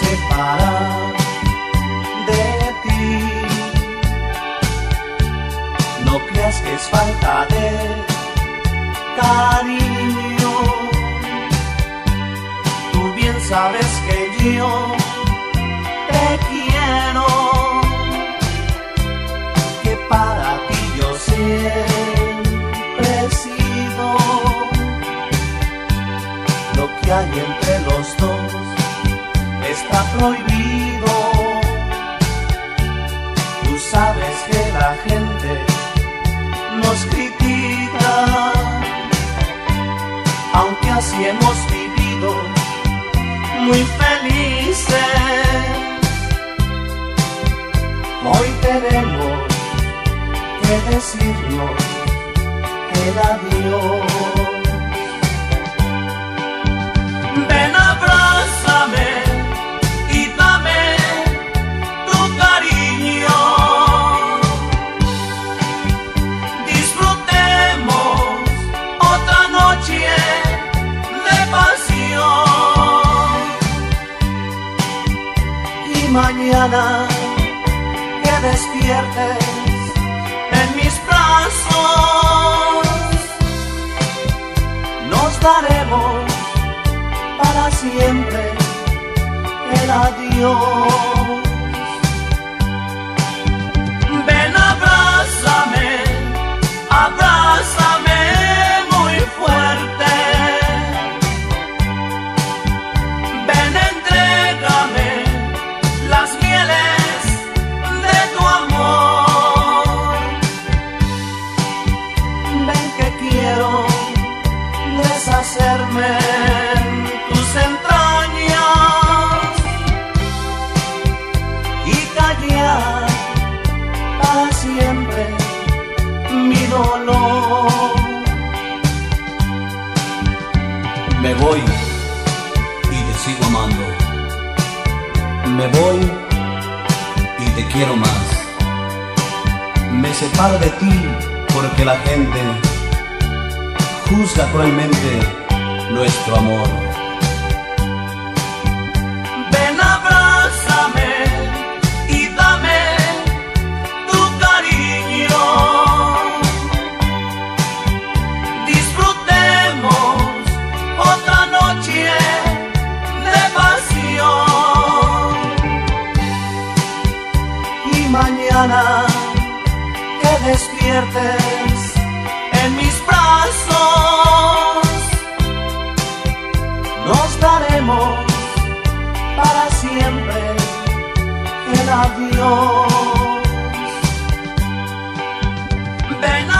separar de ti. No creas que es falta de cariño. Tú bien sabes que yo te quiero. Que para ti yo siempre he lo que hay entre prohibido. Tú sabes que la gente nos critica, aunque así hemos vivido muy felices. Hoy tenemos que decirnos el adiós. Mañana que despiertes en mis brazos, nos daremos para siempre el adiós. Dolor. Me voy y te sigo amando. Me voy y te quiero más. Me separo de ti porque la gente juzga cruelmente nuestro amor. despiertes en mis brazos. Nos daremos para siempre el adiós. Ven